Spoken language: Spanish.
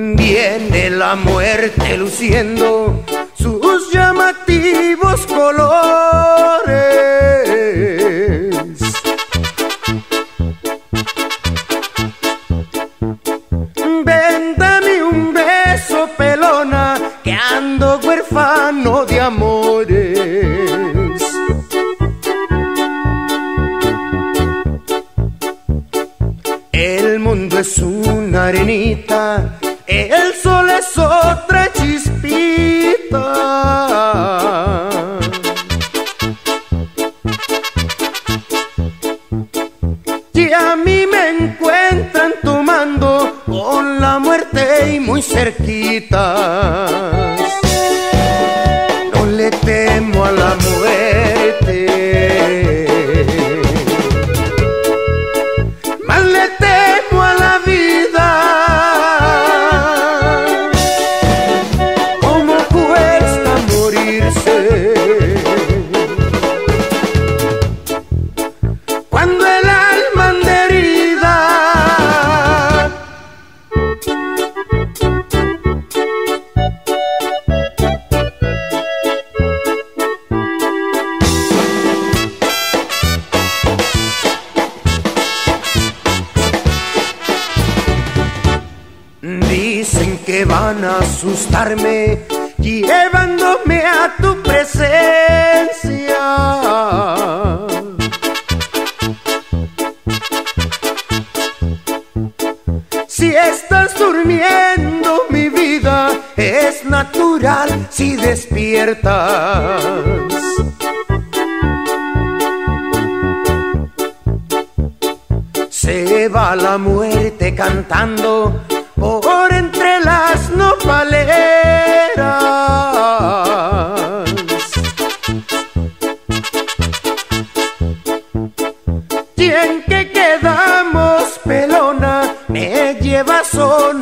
Viene la muerte luciendo sus llamativos colores. Véndame un beso, pelona, que ando huérfano de amores. El mundo es una arenita, el sol es otra chispita. Y a mí me encuentran tomando con la muerte y muy cerquita. Dicen que van a asustarme llevándome a tu presencia. Si estás durmiendo, mi vida es natural si despiertas. Se va la muerte cantando por entre las nopaleras. ¿Y en qué quedamos, pelona? Me llevas o